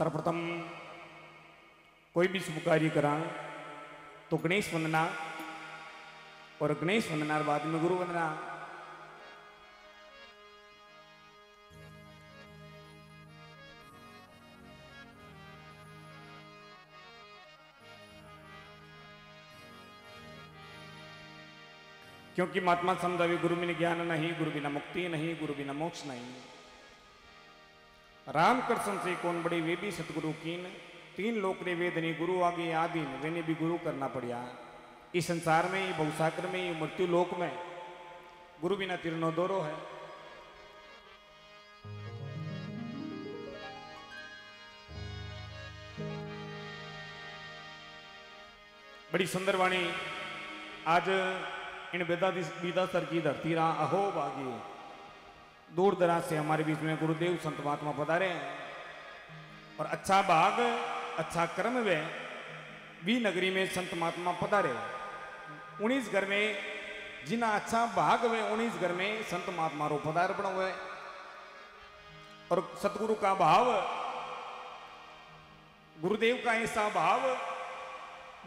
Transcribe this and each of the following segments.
सर्वप्रथम कोई भी शुभ कार्य करा तो गणेश वंदना और गणेश वंदना बाद में गुरु वंदना क्योंकि महात्मा समझावी गुरु बिना ज्ञान नहीं गुरु बिना मुक्ति नहीं गुरु बिना मोक्ष नहीं राम कृष्ण से कौन बड़े वे भी सतगुरु कीन, तीन लोक ने वेदनी गुरु आगे आदि वेने भी गुरु करना पड़ा इस संसार में ये बहुसागर में ये मृत्यु लोक में, गुरु बिना तीर्णो दोरो है। बड़ी सुंदर वाणी, आज इन वेदा विदा सर की धरती रहा अहो बागी। दूर दराज से हमारे बीच में गुरुदेव संत महात्मा पधारे हैं। और अच्छा भाग अच्छा कर्म वे भी नगरी में संत महात्मा पधारे। उन्नीस घर में जिना अच्छा भाग वे, उन्नीस घर में संत महात्मा रो बना हुए। और सतगुरु का भाव, गुरुदेव का ऐसा भाव,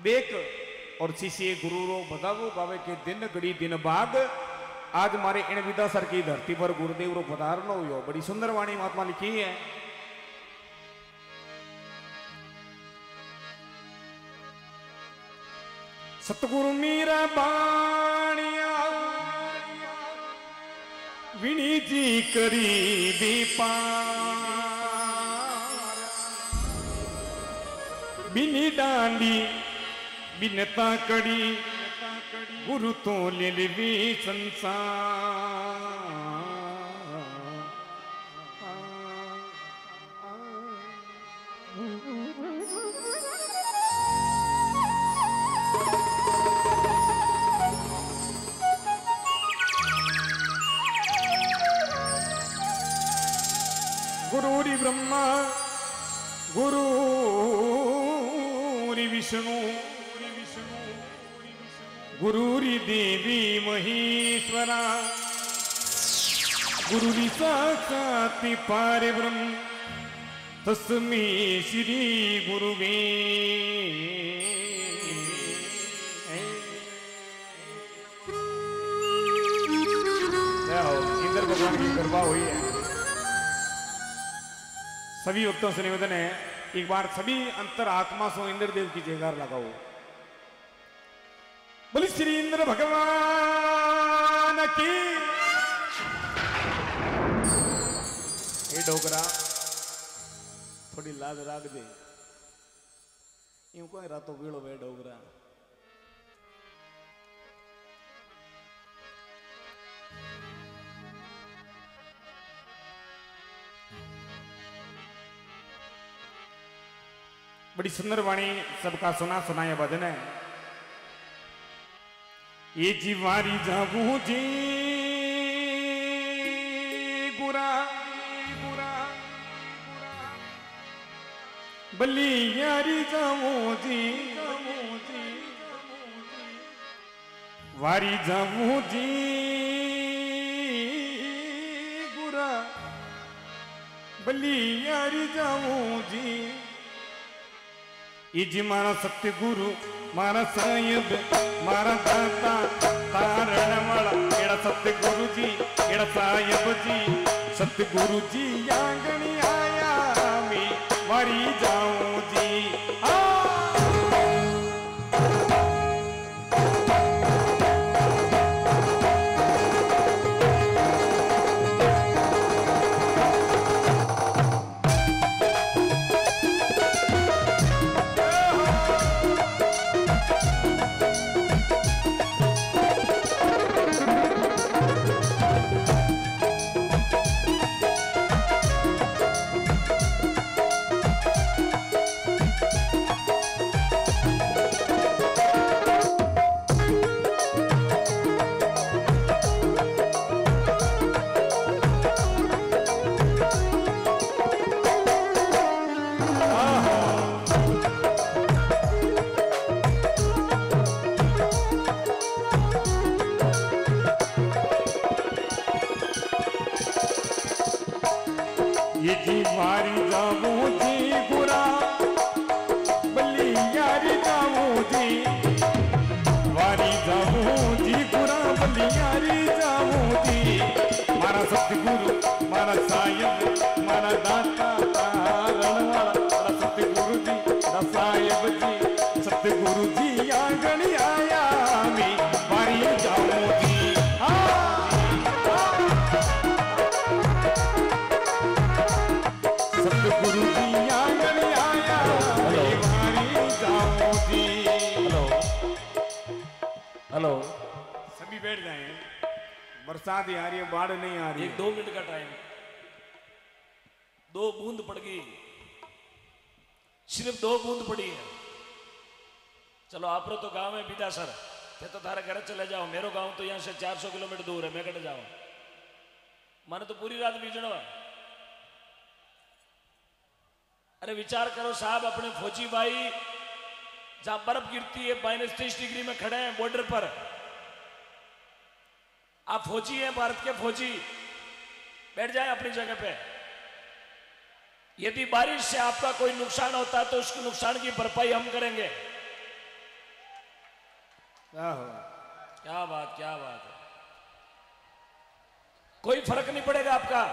देख और शिष्य गुरु रो बधावो गावे के दिन घड़ी दिन बाद आज मारे इन विदा सर की धरती पर गुरुदेव रो पधारण हुयो। बड़ी सुंदर वाणी महात्मा लिखी है। सतगुरु मीरा बाणिया विनी जी करी दीपा बिनी डांडी, बिनता कड़ी गुरु तो लिलवी गुरुरी ब्रह्मा गुरुरी विष्णु। गुरुरी देवी महेश्वरा। गुरुरी साक्षात् पारे ब्रह्म तस्मै श्री गुरुवे। इंद्र भगवान की कृपा हुई है। सभी भक्तों से निवेदन है। एक बार सभी अंतर आत्मा सो इंद्रदेव की जयकार लगाओ। बोली श्री इंद्र भगवान की। हे डोगरा, थोड़ी लाज राग दे। यूँ कोई रातो बीड़ो वे डोगरा। बड़ी सुंदर वाणी सबका सुना सुनाया भजन है। ये जीवारी जाबू जी। गुरा गुरा बल्ली यारी जामो जी वारी जामू जी गुरा बल्ली यारी जामू जी। इज़ मारा सत्य गुरु। तारण वाला एड़ा सत्य गुरु जी बरसात ही आ रही है बाढ़ नहीं आ रही एक दो मिनट का टाइम। दो बूंद पड़ गई। सिर्फ़ दो बूंद पड़ी है। चलो आप तो गाँव है बीदा सर। थे तो थारे घर चले जाओ मेरो गाँव तो यहाँ से 400 किलोमीटर दूर है मैं कट जाऊँ। मैंने तो पूरी रात बीजनो है। अरे विचार करो साहब अपने फौजी भाई जहाँ बर्फ़ गिरती है माइनस तीस डिग्री में खड़े हैं बॉर्डर पर। आप फौजी हैं भारत के फौजी। बैठ जाए अपनी जगह पे। यदि बारिश से आपका कोई नुकसान होता है तो उसके नुकसान की भरपाई हम करेंगे। क्या हो क्या बात क्या बात है। कोई फ़र्क नहीं पड़ेगा आपका।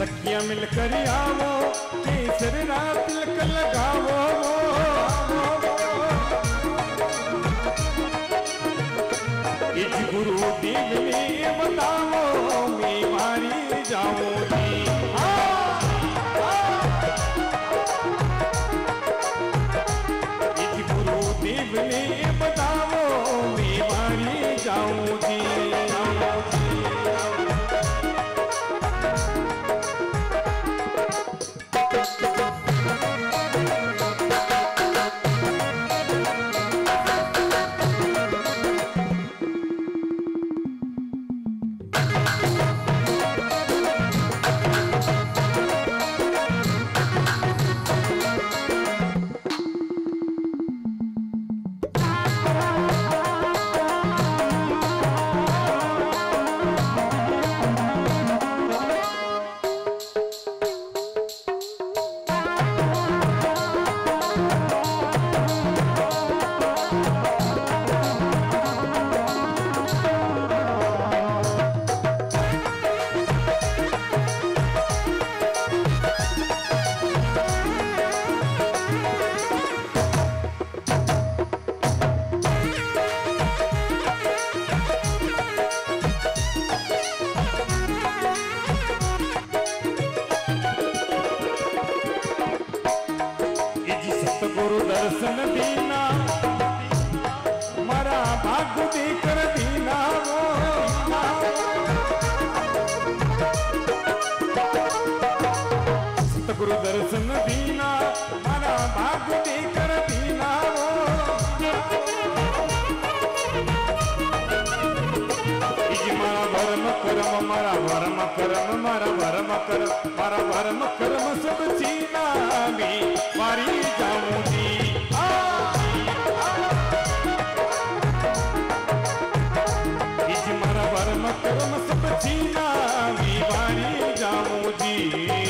सखियाँ मिलकर आवो केसर रात लगावो। कर्म मारा भरम कर्म मारा भरम कर्म सब चीना मारी जाऊँगी मारा भरम कर्म सब चीना मारी जाऊँगी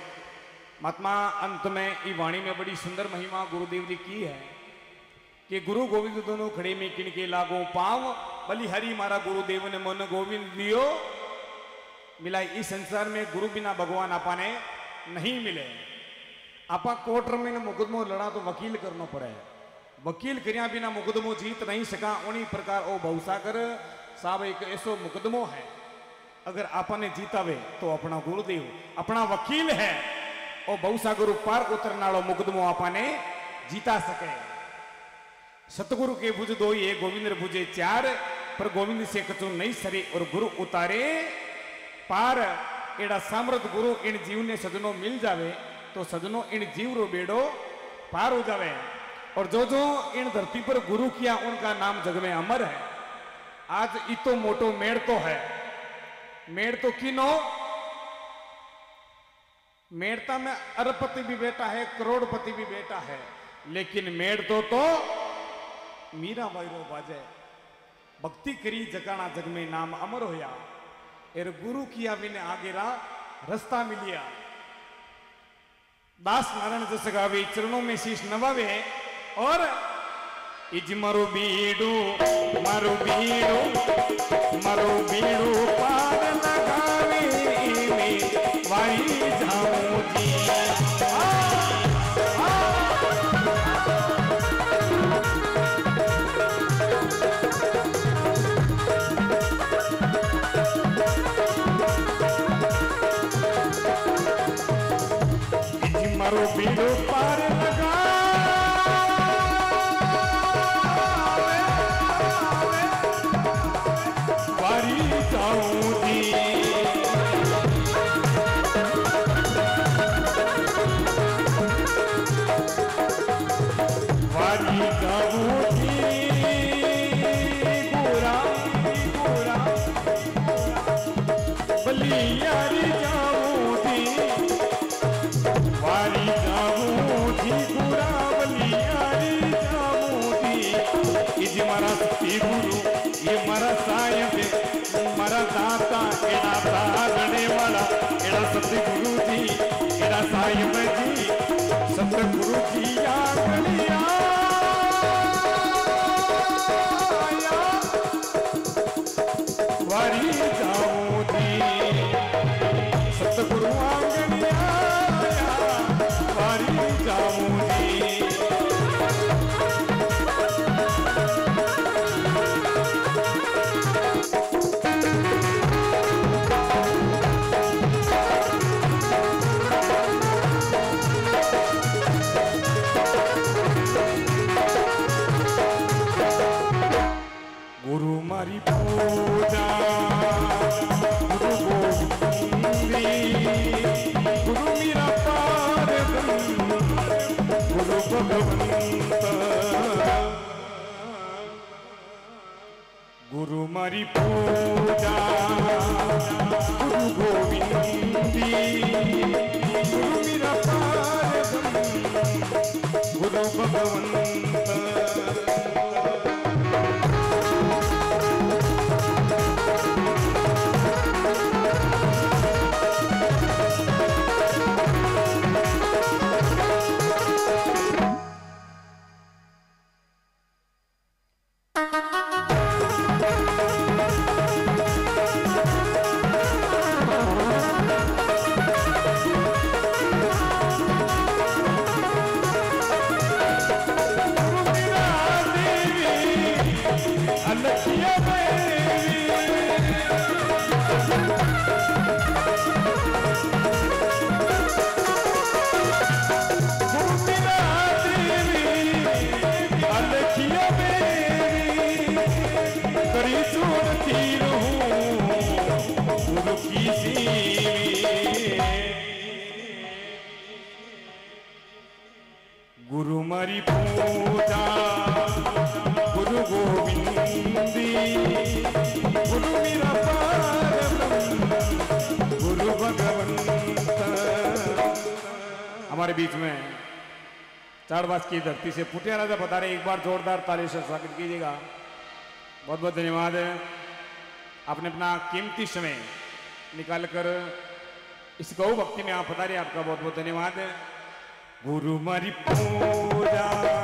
महात्मा, अंत में ये वाणी में बड़ी सुंदर महिमा गुरुदेव जी की है कि गुरु गोविंद दोनों खड़े में किन के लागो पाव बलिहरी मारा गुरुदेव ने मन गोविंद दियो। मिला इस संसार में गुरु बिना भगवान आपने नहीं मिले। आपा कोर्ट में मुकदमो लड़ा तो वकील करना पड़े। वकील करिया बिना मुकदमो जीत नहीं सका, उन्हीं प्रकार ओ भवसागर साहब एक ऐसो मुकदमो है। अगर आपने जीतावे तो अपना गुरुदेव, अपना वकील है। और बहुसागर पार उतरनाड़ो मुकदमो आपने जीता सके। सतगुरु के भुज दो ये गोविंद भुजे चार, पर गोविंद से कचू नहीं सरे और गुरु उतारे। पार एड़ा सामर्थ गुरु इन जीव ने सजनो मिल जावे तो सजनो इन जीव रो बेड़ो पार हो जावे। और जो जो इन धरती पर गुरु किया, उनका नाम जग में अमर है। आज इतो मोटो मेड़ तो है। मेड़ तो किनो मेड़ता में अरबपति भी बेटा है, करोड़पति भी बेटा है, लेकिन मेड़ दो तो मीरा रो बाजे। भक्ति करी जगाना जग में नाम अमर होया। एर गुरु किया बिने आगे रा रास्ता मिलिया। दास नारायण जस गावे, चरणों में शीश नवावे। और is Maru बीड़ू Maru बीड़ू। Maria. Manipur. मरी पूजा गुरु गोविंदी गुरु मेरा गुरु भगवंत हमारे बीच में चारबाज की धरती से पुटिया राजा बता रहे एक बार जोरदार ताली से स्वागत कीजिएगा। बहुत बहुत धन्यवाद। है आपने अपना कीमती समय निकाल कर इस गौ भक्ति में आप बता रहे आपका बहुत बहुत धन्यवाद। गुरु मरी पूजा।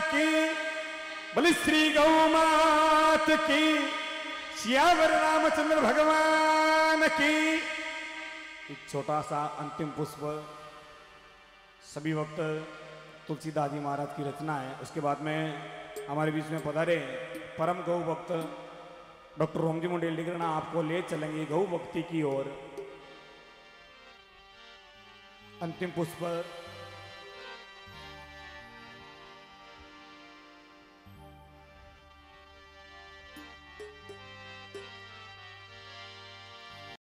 की, बोली, श्री गौ मात की श्यावर रामचंद्र भगवान की। एक छोटा सा अंतिम पुष्प सभी वक्त तुलसीदास जी महाराज की रचना है। उसके बाद में हमारे बीच में पधारे परम गौ भक्त डॉक्टर रोमजी मुंडेल डिग्रना आपको ले चलेंगे गौ भक्ति की ओर। अंतिम पुष्प